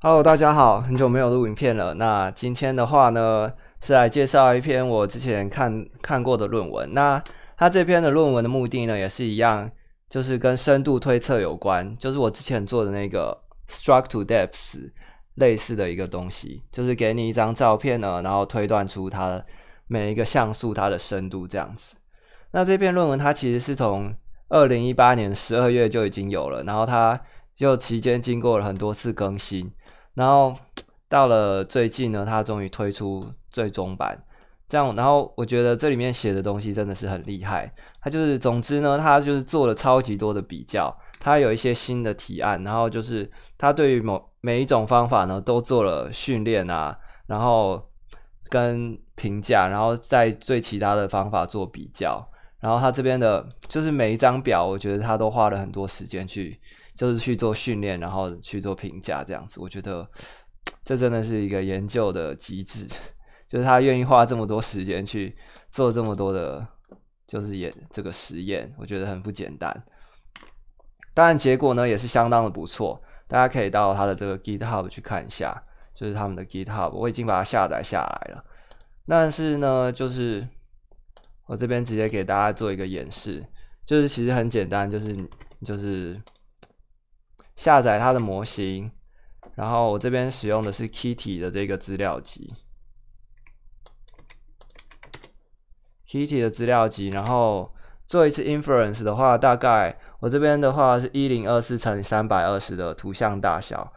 Hello，大家好，很久没有录影片了。那今天的话呢，是来介绍一篇我之前看看过的论文。那它这篇的论文的目的呢，也是一样，就是跟深度推测有关，就是我之前做的那个 struct to Depths 类似的一个东西，就是给你一张照片呢，然后推断出它每一个像素它的深度这样子。那这篇论文它其实是从二零一八年十二月就已经有了，然后它就期间经过了很多次更新。然后 到了最近呢，他终于推出最终版，这样，然后我觉得这里面写的东西真的是很厉害。他就是，总之呢，他就是做了超级多的比较，他有一些新的提案，然后就是他对于某每一种方法呢都做了训练啊，然后跟评价，然后在最其他的方法做比较，然后他这边的就是每一张表，我觉得他都花了很多时间去。就是去做训练，然后去做评价，这样子，我觉得这真的是一个研究的机制，就是他愿意花这么多时间去做这么多的，就是演这个实验，我觉得很不简单。当然，结果呢也是相当的不错，大家可以到他的这个 GitHub 去看一下，就是他们的 GitHub，我已经把它下载下来了。但是呢，就是我这边直接给大家做一个演示，就是其实很简单，就是就是。下载它的模型，然后我这边使用的是 Kitty 的这个资料集，Kitty 的资料集，然后做一次 inference 的话，大概我这边的话是一零二四乘以三百二十的图像大小，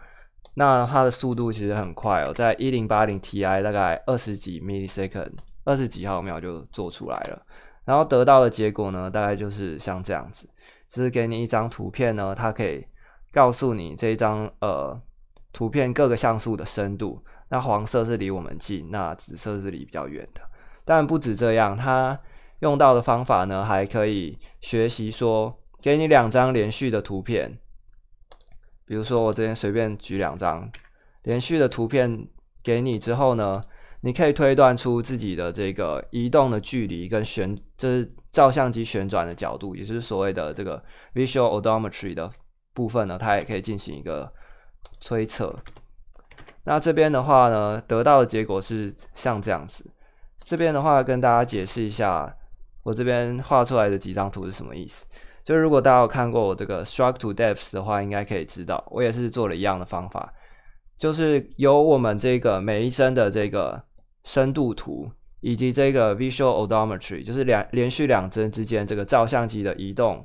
那它的速度其实很快哦，在一零八零 Ti 大概二十几 millisecond，二十几毫秒就做出来了，然后得到的结果呢，大概就是像这样子，就是给你一张图片呢，它可以。告诉你这一张呃图片各个像素的深度，那黄色是离我们近，那紫色是离比较远的。但不止这样，它用到的方法呢，还可以学习说，给你两张连续的图片，比如说我这边随便举两张连续的图片给你之后呢，你可以推断出自己的这个移动的距离跟旋，就是照相机旋转的角度，也就是所谓的这个 visual odometry 的。部分呢，它也可以进行一个推测。那这边的话呢，得到的结果是像这样子。这边的话，跟大家解释一下，我这边画出来的几张图是什么意思。就是如果大家有看过我这个 struct to depth 的话，应该可以知道，我也是做了一样的方法，就是由我们这个每一帧的这个深度图，以及这个 visual odometry，就是两连续两帧之间这个照相机的移动。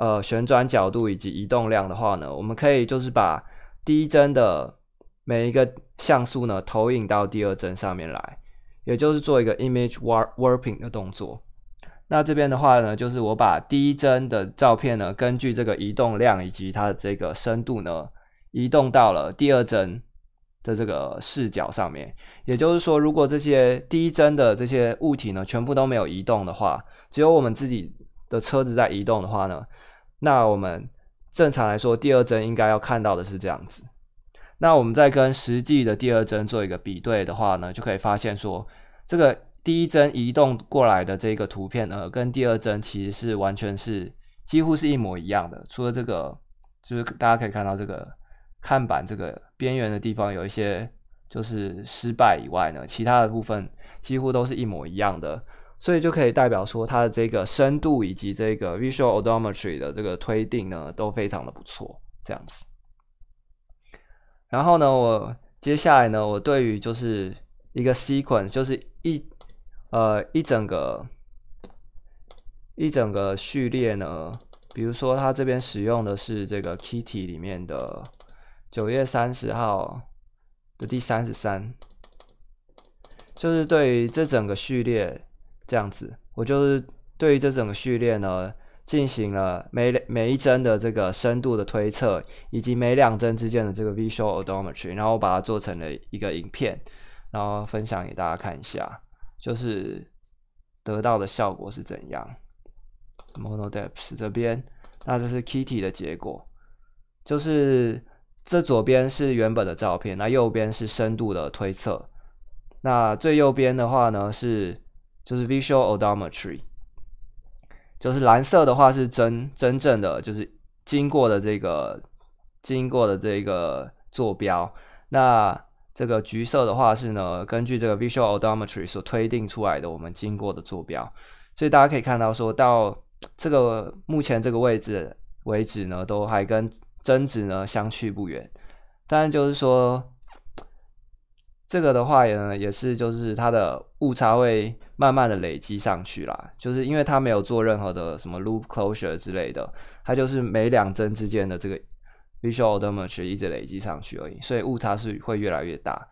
呃，旋转角度以及移动量的话呢，我们可以就是把第一帧的每一个像素呢投影到第二帧上面来，也就是做一个 image warping 的动作。那这边的话呢，就是我把第一帧的照片呢，根据这个移动量以及它的这个深度呢，移动到了第二帧的这个视角上面。也就是说，如果这些第一帧的这些物体呢，全部都没有移动的话，只有我们自己的车子在移动的话呢？那我们正常来说，第二帧应该要看到的是这样子。那我们再跟实际的第二帧做一个比对的话呢，就可以发现说，这个第一帧移动过来的这个图片呢，跟第二帧其实是完全是几乎是一模一样的。除了这个，就是大家可以看到这个看板这个边缘的地方有一些就是失败以外呢，其他的部分几乎都是一模一样的。所以就可以代表说，它的这个深度以及这个 visual odometry 的这个推定呢，都非常的不错，这样子。然后呢，我接下来呢，我对于就是一个 sequence，就是一呃一整个一整个序列呢，比如说它这边使用的是这个 Kitty 里面的九月三十号的第三十三，就是对于这整个序列。这样子，我就是对于这整个序列呢，进行了每每一帧的这个深度的推测，以及每两帧之间的这个 visual odometry，然后我把它做成了一个影片，然后分享给大家看一下，就是得到的效果是怎样。mono depths 这边，那这是 Kitty 的结果，就是这左边是原本的照片，那右边是深度的推测，那最右边的话呢是。就是 visual odometry，就是蓝色的话是真真正的，就是经过的这个经过的这个坐标。那这个橘色的话是呢，根据这个 Visual Odometry 所推定出来的我们经过的坐标。所以大家可以看到，说到这个目前这个位置为止呢，都还跟真值呢相去不远。当然就是说。这个的话呢，也是就是它的误差会慢慢的累积上去啦，就是因为它没有做任何的什么 loop closure 之类的，它就是每两帧之间的这个 visual odometry 一直累积上去而已，所以误差是会越来越大。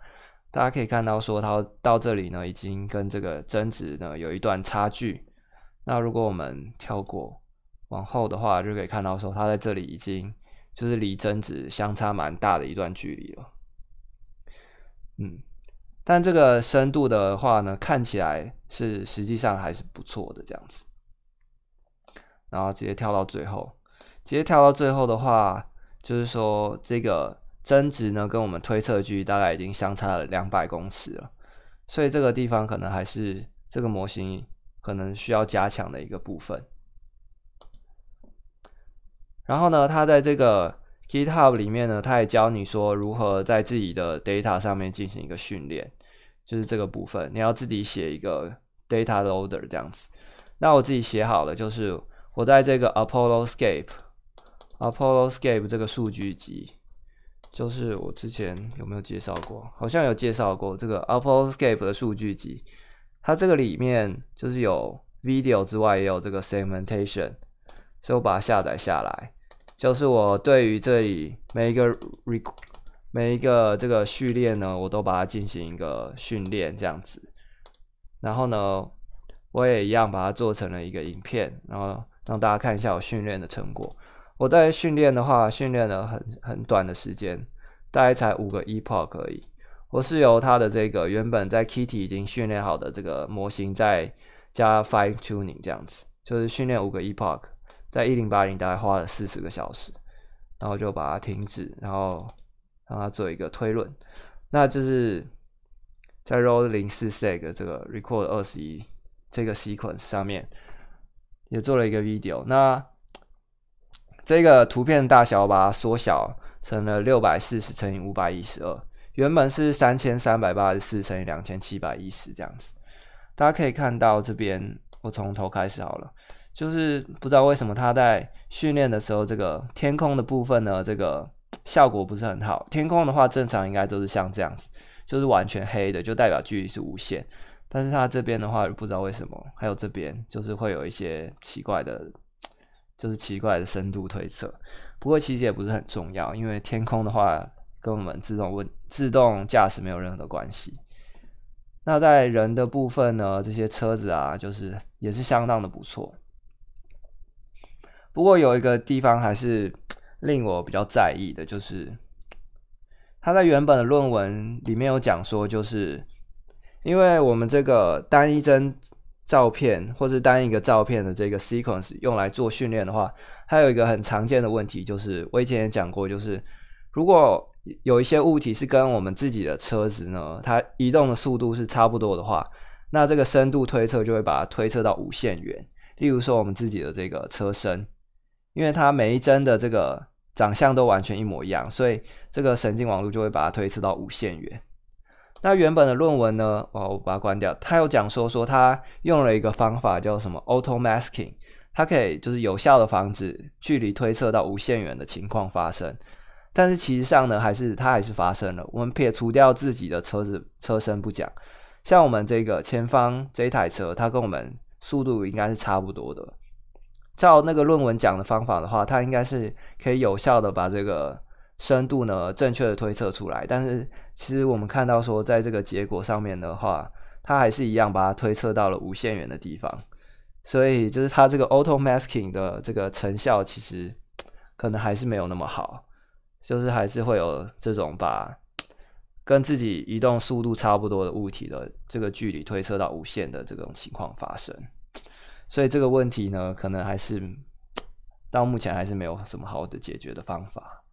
大家可以看到说它到这里呢，已经跟这个真值呢有一段差距。那如果我们跳过往后的话，就可以看到说它在这里已经就是离真值相差蛮大的一段距离了。嗯。但这个深度的话呢，看起来是实际上还是不错的这样子。然后直接跳到最后，直接跳到最后的话，就是说这个真值呢，跟我们推测距大概已经相差了两百公尺了，所以这个地方可能还是这个模型可能需要加强的一个部分。然后呢，它在这个。GitHub 里面呢，他也教你说如何在自己的 data 上面进行一个训练，就是这个部分，你要自己写一个 data loader 这样子。那我自己写好了，就是我在这个 ApolloScape，ApolloScape 这个数据集，就是我之前有没有介绍过？好像有介绍过这个 ApolloScape 的数据集，它这个里面就是有 video 之外，也有这个 segmentation，所以我把它下载下来。就是我对于这里每一个 re 每一个这个序列呢，我都把它进行一个训练这样子，然后呢，我也一样把它做成了一个影片，然后让大家看一下我训练的成果。我在训练的话，训练了很很短的时间，大概才五个 epoch 而已。我是由它的这个原本在 Kitty 已经训练好的这个模型，再加 fine tuning 这样子，就是训练五个 epoch。在一零八零大概花了四十个小时，然后就把它停止，然后让它做一个推论。那就是在 roll 零四 seg 这个 record 二十一这个 sequence 上面也做了一个 video。那这个图片大小把它缩小成了六百四十乘以五百一十二，原本是三千三百八十四乘以两千七百一十这样子。大家可以看到这边，我从头开始好了。就是不知道为什么他在训练的时候，这个天空的部分呢，这个效果不是很好。天空的话，正常应该都是像这样子，就是完全黑的，就代表距离是无限。但是它这边的话，不知道为什么，还有这边就是会有一些奇怪的，就是奇怪的深度推测。不过其实也不是很重要，因为天空的话跟我们自动问自动驾驶没有任何的关系。那在人的部分呢，这些车子啊，就是也是相当的不错。不过有一个地方还是令我比较在意的，就是他在原本的论文里面有讲说，就是因为我们这个单一帧照片或是单一个照片的这个 sequence 用来做训练的话，还有一个很常见的问题，就是我以前也讲过，就是如果有一些物体是跟我们自己的车子呢，它移动的速度是差不多的话，那这个深度推测就会把它推测到无限远。例如说我们自己的这个车身。因为它每一帧的这个长相都完全一模一样，所以这个神经网络就会把它推测到无限远。那原本的论文呢？哦，我把它关掉。他有讲说说他用了一个方法叫什么 auto masking，它可以就是有效的防止距离推测到无限远的情况发生。但是其实上呢，还是它还是发生了。我们撇除掉自己的车子车身不讲，像我们这个前方这一台车，它跟我们速度应该是差不多的。照那个论文讲的方法的话，它应该是可以有效的把这个深度呢正确的推测出来。但是其实我们看到说，在这个结果上面的话，它还是一样把它推测到了无限远的地方。所以就是它这个 auto masking 的这个成效其实可能还是没有那么好，就是还是会有这种把跟自己移动速度差不多的物体的这个距离推测到无限的这种情况发生。所以这个问题呢，可能还是到目前还是没有什么好的解决的方法。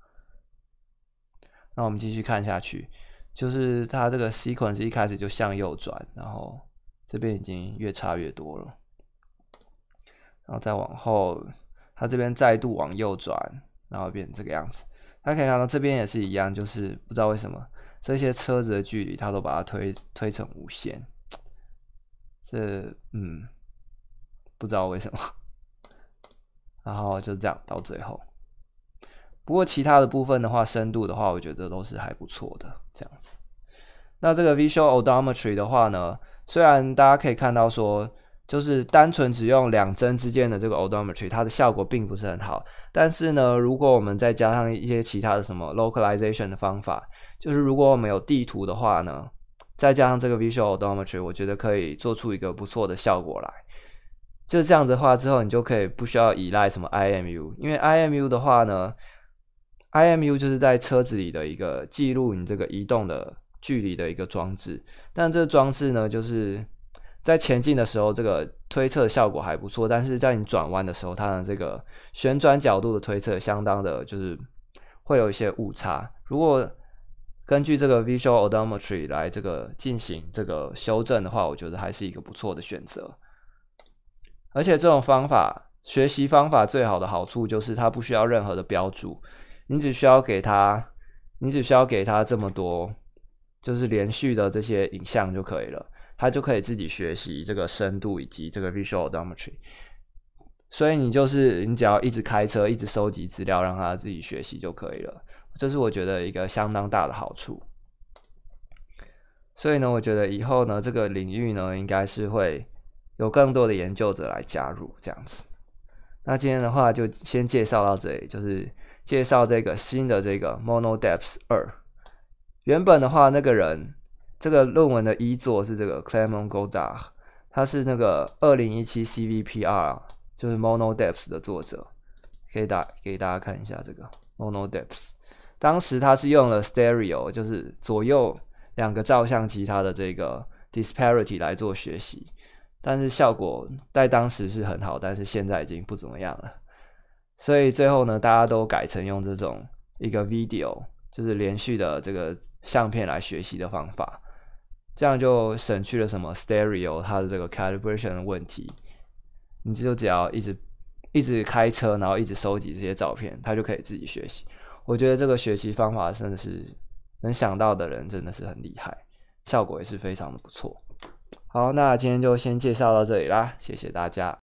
那我们继续看下去，就是它这个 sequence 一开始就向右转，然后这边已经越差越多了，然后再往后，它这边再度往右转，然后变成这个样子。大家可以看到这边也是一样，就是不知道为什么这些车子的距离，它都把它推推成无限。这嗯，不知道为什么。然后就这样到最后。不过其他的部分的话，深度的话，我觉得都是还不错的这样子。那这个 Visual Odometry 的话呢，虽然大家可以看到说。就是单纯只用两针之间的这个 odometry，它的效果并不是很好。但是呢，如果我们再加上一些其他的什么 localization 的方法，就是如果我们有地图的话呢，再加上这个 visual odometry，我觉得可以做出一个不错的效果来。就这样子的话之后，你就可以不需要依赖什么 IMU，因为 IMU 的话呢，IMU 就是在车子里的一个记录你这个移动的距离的一个装置，但这个装置呢，就是。在前进的时候，这个推测效果还不错，但是在你转弯的时候，它的这个旋转角度的推测相当的，就是会有一些误差。如果根据这个 visual odometry 来这个进行这个修正的话，我觉得还是一个不错的选择。而且这种方法学习方法最好的好处就是它不需要任何的标注，你只需要给它，你只需要给它这么多，就是连续的这些影像就可以了。它就可以自己学习这个深度以及这个 visual odometry，所以你就是你只要一直开车，一直收集资料，让他自己学习就可以了。这是我觉得一个相当大的好处。所以呢，我觉得以后呢，这个领域呢，应该是会有更多的研究者来加入这样子。那今天的话就先介绍到这里，就是介绍这个新的这个 Mono Depth 二。原本的话，那个人。这个论文的一作是这个 Clement Goddard，他是那个二零一七 CVPR 就是 Mono Depth 的作者，可以打给大家看一下这个 Mono Depth。当时他是用了 Stereo，就是左右两个照相机它的这个 Disparity 来做学习，但是效果在当时是很好，但是现在已经不怎么样了。所以最后呢，大家都改成用这种一个 Video，就是连续的这个相片来学习的方法。这样就省去了什么 stereo 它的这个 calibration 的问题，你就只要一直一直开车，然后一直收集这些照片，它就可以自己学习。我觉得这个学习方法真的是能想到的人真的是很厉害，效果也是非常的不错。好，那今天就先介绍到这里啦，谢谢大家。